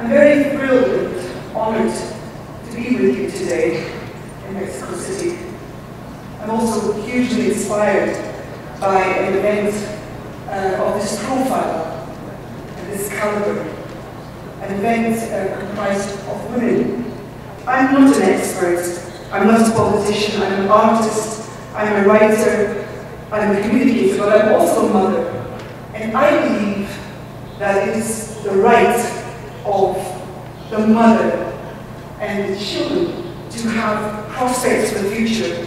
I'm very thrilled and honoured to be with you today in Mexico City. I'm also hugely inspired by an event uh, of this profile and this caliber, an event uh, comprised of women. I'm not an expert, I'm not a politician, I'm an artist, I'm a writer, I'm a communicator, but I'm also a mother. And I believe that it is the right of the mother and the children to have prospects for the future.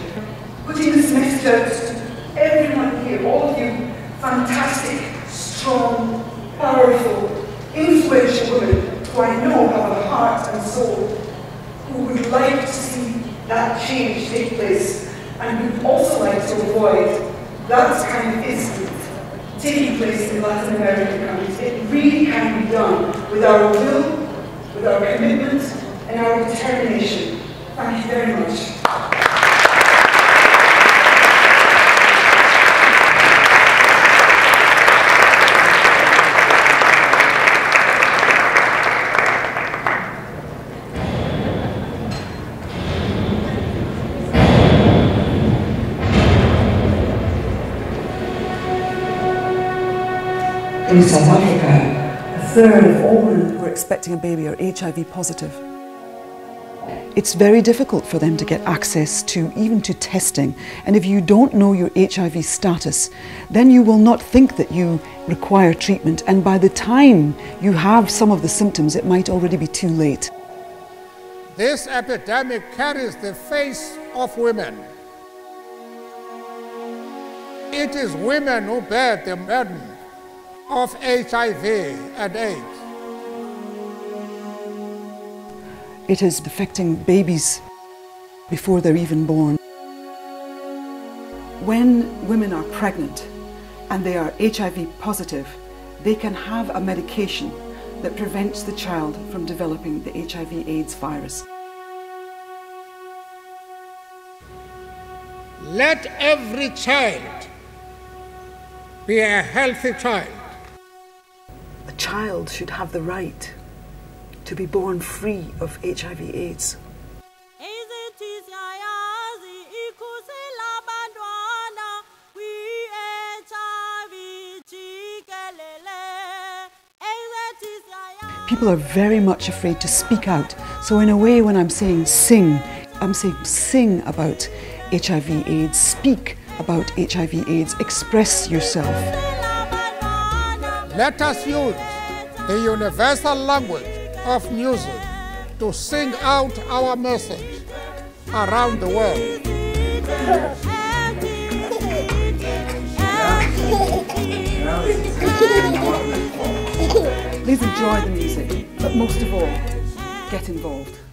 Putting this message out to everyone here, all of you fantastic, strong, powerful, influential women who I know have a heart and soul, who would like to see that change take place and who also like to avoid that kind of incident taking place in Latin American countries. It really can be done with our will, with our commitment, and our determination. Thank you very much. In South Africa, a third of all women who are expecting a baby are HIV positive. It's very difficult for them to get access to even to testing. And if you don't know your HIV status, then you will not think that you require treatment. And by the time you have some of the symptoms, it might already be too late. This epidemic carries the face of women. It is women who bear the burden of HIV and AIDS. It is affecting babies before they're even born. When women are pregnant and they are HIV positive, they can have a medication that prevents the child from developing the HIV AIDS virus. Let every child be a healthy child a child should have the right to be born free of HIV AIDS. People are very much afraid to speak out. So in a way, when I'm saying sing, I'm saying sing about HIV AIDS, speak about HIV AIDS, express yourself. Let us use the universal language of music to sing out our message around the world. Please enjoy the music, but most of all, get involved.